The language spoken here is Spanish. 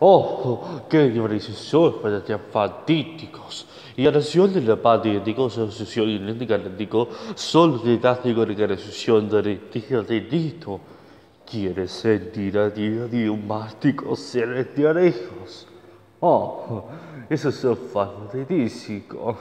Oh, qué decisión para los fatídicos. Y ahora si de la patético, asociación idéntico, solo de táctico de decisión de dito. Quiere sentir a día de un mástico ser de orejos. Oh, eso es fatídico.